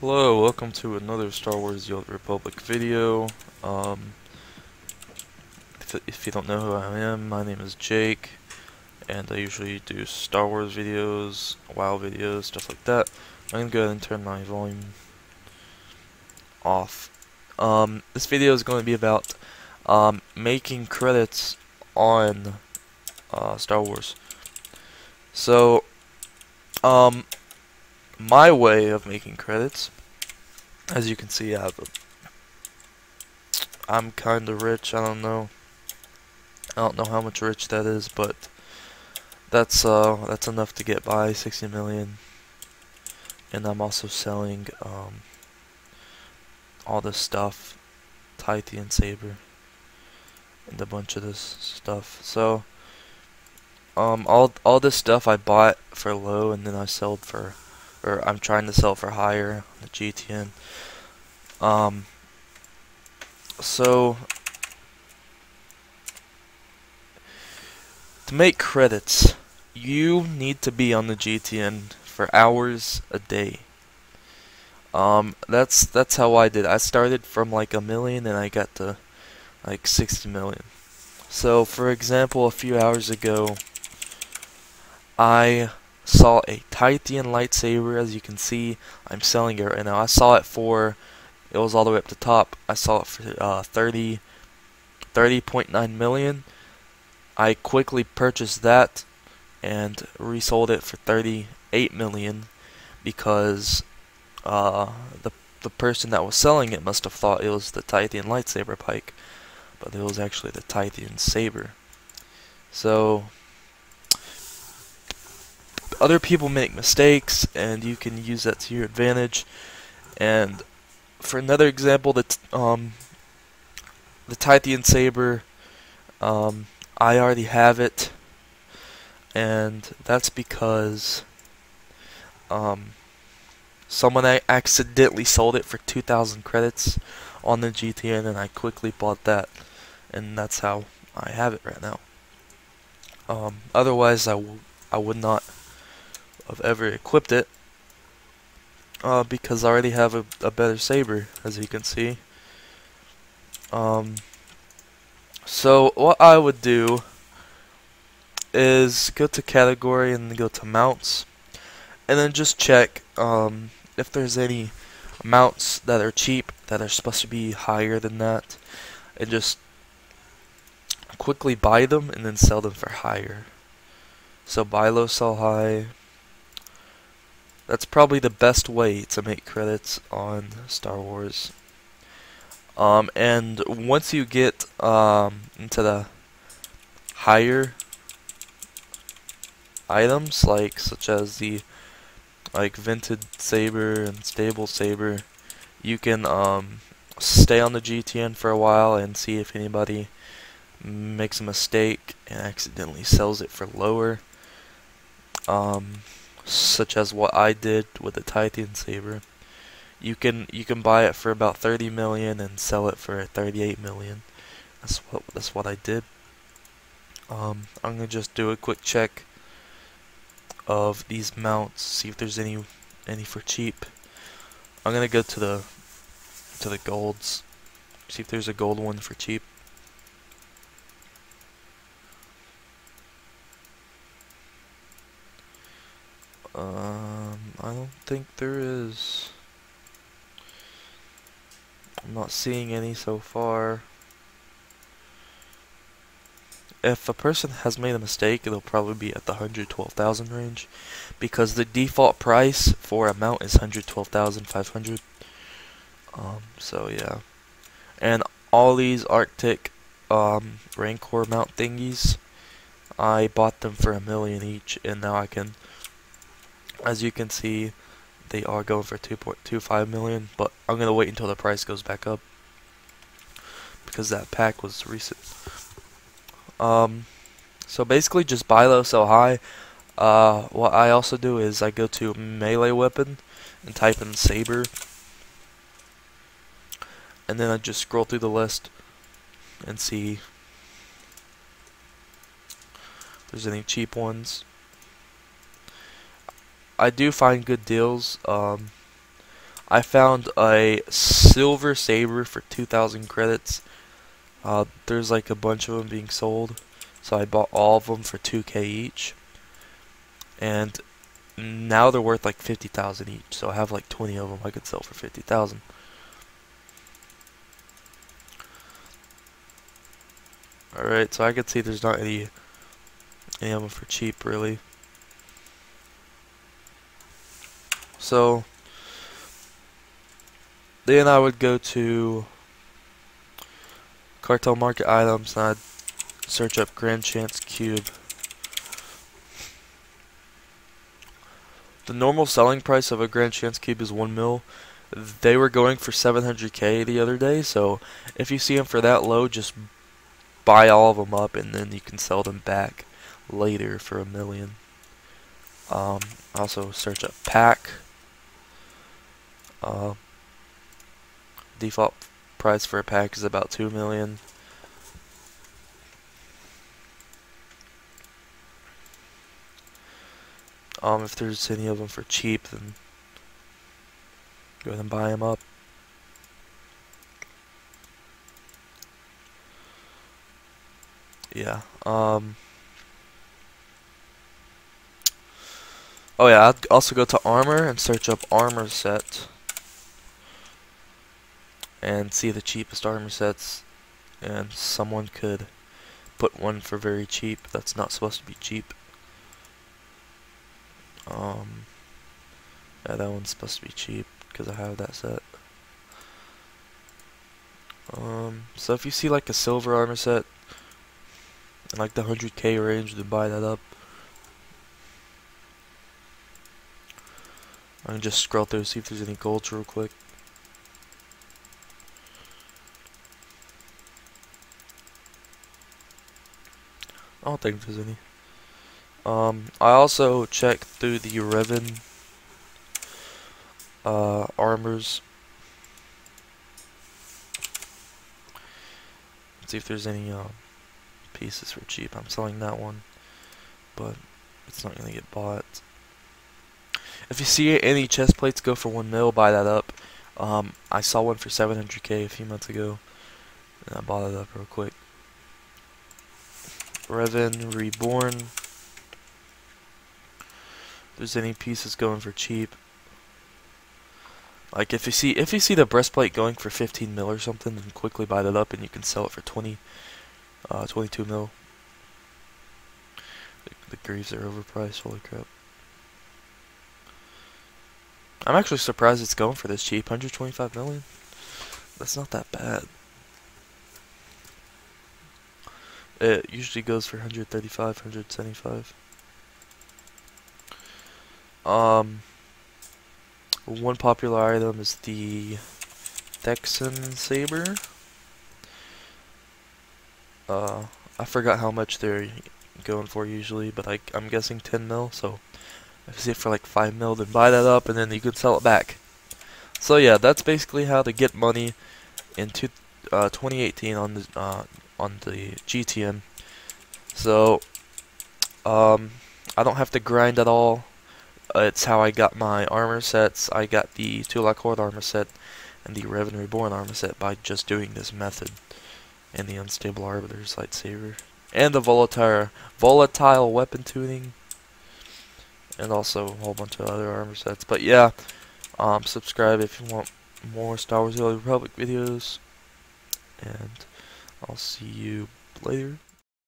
Hello, welcome to another Star Wars The Old Republic video. Um, if, if you don't know who I am, my name is Jake, and I usually do Star Wars videos, WoW videos, stuff like that. I'm gonna go ahead and turn my volume off. Um, this video is going to be about um, making credits on uh, Star Wars. So, um, my way of making credits. As you can see, I have a, I'm kind of rich. I don't know. I don't know how much rich that is, but that's uh that's enough to get by 60 million. And I'm also selling um all this stuff, Tytheon Saber, and a bunch of this stuff. So um all all this stuff I bought for low, and then I sold for or I'm trying to sell for higher the GTN. Um, so to make credits, you need to be on the GTN for hours a day. Um, that's that's how I did. I started from like a million and I got to like 60 million. So, for example, a few hours ago, I saw a Tytheon lightsaber as you can see. I'm selling it right now. I saw it for it was all the way up the top. I saw it for uh, 30 30.9 million. I quickly purchased that and resold it for 38 million because uh, the the person that was selling it must have thought it was the Tytheon lightsaber pike but it was actually the Tytheon saber. So other people make mistakes and you can use that to your advantage. And for another example, the um, the Tytheon Saber, um, I already have it, and that's because um, someone I accidentally sold it for 2,000 credits on the GTN, and I quickly bought that, and that's how I have it right now. Um, otherwise, I, I would not I've ever equipped it uh, because I already have a, a, better saber as you can see. Um, so what I would do is go to category and go to mounts and then just check um, if there's any mounts that are cheap that are supposed to be higher than that and just quickly buy them and then sell them for higher. So buy low sell high that's probably the best way to make credits on Star Wars. Um, and once you get um, into the higher items, like such as the like Vented Saber and Stable Saber, you can um, stay on the GTN for a while and see if anybody makes a mistake and accidentally sells it for lower. Um, such as what I did with the Titan Saber. You can you can buy it for about 30 million and sell it for 38 million. That's what that's what I did. Um, I'm gonna just do a quick check of these mounts, see if there's any any for cheap. I'm gonna go to the to the golds, see if there's a gold one for cheap. Um, I don't think there is. I'm not seeing any so far. If a person has made a mistake, it'll probably be at the 112,000 range. Because the default price for a mount is 112,500. Um, so yeah. And all these Arctic um, Rancor mount thingies, I bought them for a million each, and now I can as you can see, they are going for 2.25 million, but I'm gonna wait until the price goes back up because that pack was recent. Um, so basically, just buy low, sell high. Uh, what I also do is I go to melee weapon and type in saber, and then I just scroll through the list and see if there's any cheap ones. I do find good deals. Um, I found a silver saber for 2,000 credits. Uh, there's like a bunch of them being sold, so I bought all of them for 2k each. And now they're worth like 50,000 each, so I have like 20 of them I could sell for 50,000. Alright, so I can see there's not any, any of them for cheap really. So, then I would go to cartel market items and I'd search up Grand Chance Cube. The normal selling price of a Grand Chance Cube is 1 mil. They were going for 700k the other day, so if you see them for that low, just buy all of them up and then you can sell them back later for a million. Um, also search up pack. Uh, default price for a pack is about 2 million. Um, if there's any of them for cheap, then go ahead and buy them up. Yeah. Um. Oh yeah, I'd also go to armor and search up armor set and see the cheapest armor sets and someone could put one for very cheap that's not supposed to be cheap. Um, yeah, that one's supposed to be cheap because I have that set. Um, so if you see like a silver armor set in like the 100k range, then buy that up. I can just scroll through see if there's any golds real quick. I don't think there's any. Um, I also checked through the Revan uh, armors. see if there's any um, pieces for cheap. I'm selling that one, but it's not going to get bought. If you see any chest plates go for 1 mil, buy that up. Um, I saw one for 700k a few months ago, and I bought it up real quick. Revan Reborn. If there's any pieces going for cheap. Like if you see if you see the breastplate going for 15 mil or something, then quickly buy that up and you can sell it for 20, uh, 22 mil. The, the greaves are overpriced. Holy crap! I'm actually surprised it's going for this cheap. 125 million. That's not that bad. It usually goes for 135, 175. Um, one popular item is the Texan Saber. Uh, I forgot how much they're going for usually, but I, I'm guessing 10 mil, so if you see it for like 5 mil, then buy that up and then you can sell it back. So yeah, that's basically how to get money into uh, 2018 on the uh, on the GTN. So, um, I don't have to grind at all. It's how I got my armor sets. I got the Tulak Hord armor set and the Revan Reborn armor set by just doing this method. And the Unstable Arbiter's lightsaber. And the volatile, volatile weapon tuning. And also a whole bunch of other armor sets. But yeah, um, subscribe if you want more Star Wars The Old Republic videos. And I'll see you later.